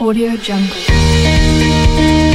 Audio Jungle.